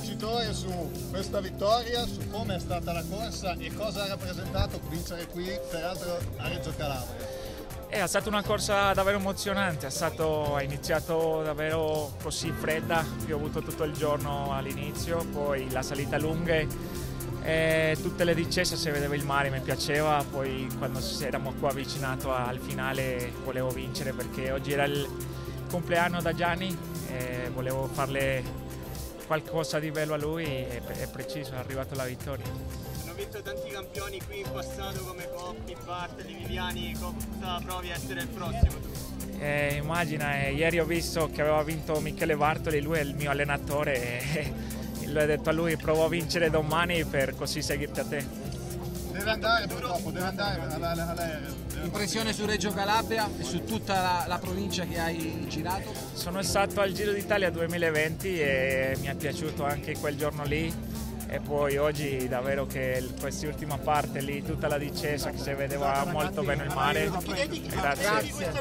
vincitore su questa vittoria, su come è stata la corsa e cosa ha rappresentato vincere qui, peraltro a Reggio Calabria. È stata una corsa davvero emozionante, è, stato, è iniziato davvero così fredda, ho piovuto tutto il giorno all'inizio, poi la salita lunga e tutte le discese si vedeva il mare, mi piaceva, poi quando eravamo qua avvicinato al finale volevo vincere perché oggi era il compleanno da Gianni e volevo farle qualcosa di bello a lui e è preciso, è arrivata la vittoria. Hanno vinto tanti campioni qui in passato come Coppi, Bartoli, Viviani, cosa provi a essere il prossimo? Eh, immagina, eh, ieri ho visto che aveva vinto Michele Bartoli, lui è il mio allenatore e l'ho detto a lui provo a vincere domani per così seguirti a te. Deve andare purtroppo, deve andare all'aereo. Impressione su Reggio Calabria e su tutta la, la, provincia che hai girato? Sono stato al Giro d'Italia 2020 e mi è piaciuto anche quel giorno lì e poi oggi davvero che quest'ultima parte lì, tutta la discesa che si vedeva molto bene il mare. Grazie. Grazie,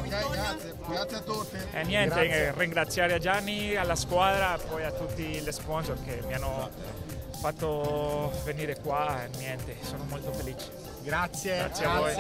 grazie a tutti. E niente, grazie. ringraziare a Gianni, alla squadra e poi a tutti gli sponsor che mi hanno fatto venire qua e niente, sono molto felice. Grazie. Grazie a voi.